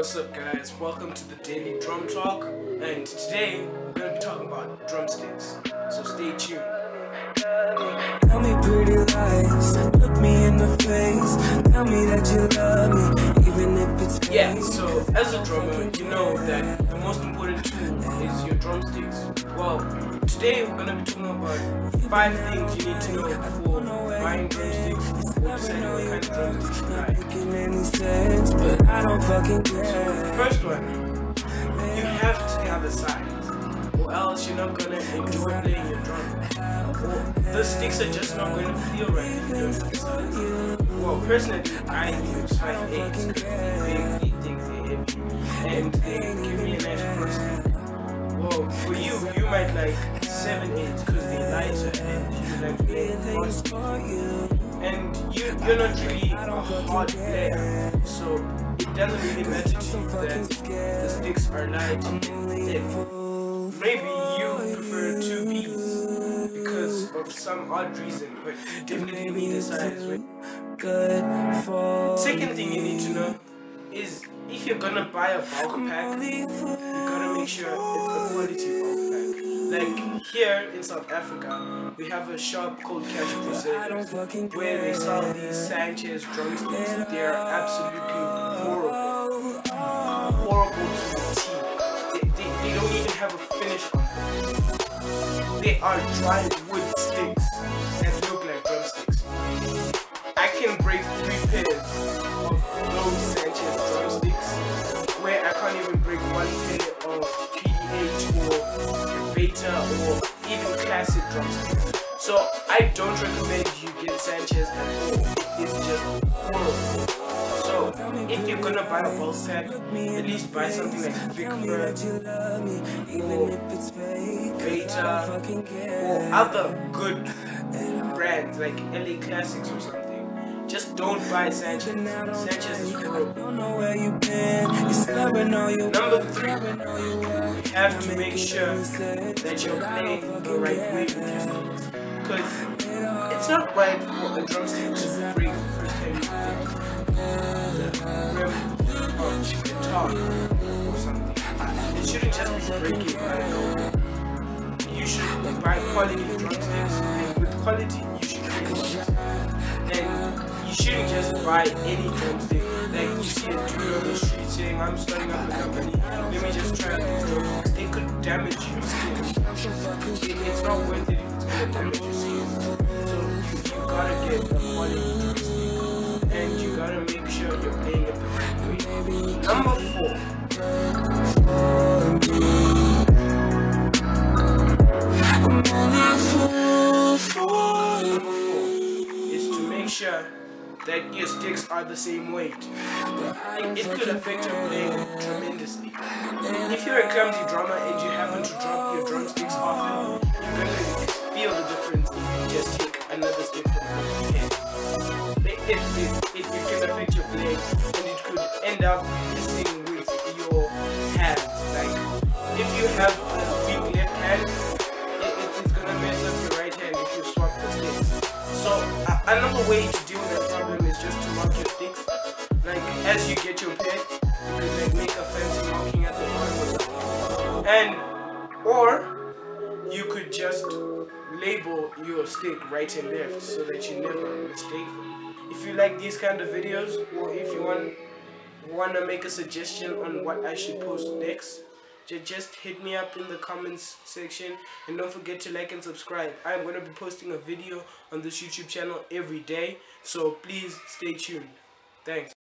What's up guys, welcome to the Daily Drum Talk and today we're going to be talking about drumsticks, so stay tuned. Tell me pretty lies, look me in the face, tell me that you love me, even if it's. Yeah, so as a drummer, you know that the most important tool is your drumsticks. Well, today we're going to be talking about five things you need to know before buying drumsticks or deciding what kind of drumsticks you like. I don't fucking care. First one, you have to have a size, or else you're not gonna enjoy playing your drum. Or the sticks are just not gonna feel right if you don't have a size. Well, personally, I use 5As because they're think they're heavy, and they give me a nice cross Well, for you, you might like 7As because they're lighter and you like playing and you, you're not really a hard player, so it doesn't really matter to you that the sticks are light and thin. Maybe you prefer two beats because of some odd reason, but definitely a size. Right? Good for Second thing you need to know is if you're gonna buy a bulk pack, you gotta make sure it's a quality bulk. Like here in South Africa, we have a shop called Cash Crusaders where they sell these Sanchez drumsticks. They are absolutely horrible. Horrible to the T. They, they, they don't even have a finish on them. They are dry wood sticks or even classic drumsticks. So I don't recommend you get Sanchez at all. It's just horrible. So if you're gonna buy a bulk pack, at least buy something like Vic Firth or Vater or other good brands like LA Classics or something. Just don't buy Sanchez. Sanchez is horrible. Number three, have to make sure that you're playing the right way with your sticks. Because it's not right for a drumstick to break the first time you the rim of the guitar or something. It shouldn't just be breaking right now. You should buy quality drumsticks, and with quality, you should play quality. And you shouldn't just buy any drumstick. You see a dude on the street saying, I'm starting up a company, let me just try these drumsticks. They could damage your skin. It, it's not worth it if it's gonna damage your skin. So you, you gotta get quality drumstick. And you gotta make sure you're playing it the. Number four. Number four that your sticks are the same weight. It, could affect your playing tremendously. If you're a clumsy drummer and you happen to drop your drumsticks often, you're gonna feel the difference if you just take another stick from the head. It, it, it, it, can affect your playing and it could end up messing with your hands. Like, if you have a weak left hand, it, it, it's gonna mess up your right hand if you swap the sticks. So, uh, another way to as you get your pet, you like make a fancy at the or. And, or, you could just label your stick right and left so that you never mistake them. If you like these kind of videos, or if you want want to make a suggestion on what I should post next, just hit me up in the comments section and don't forget to like and subscribe. I'm going to be posting a video on this YouTube channel every day, so please stay tuned. Thanks.